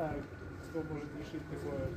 знаю, кто может решить такое.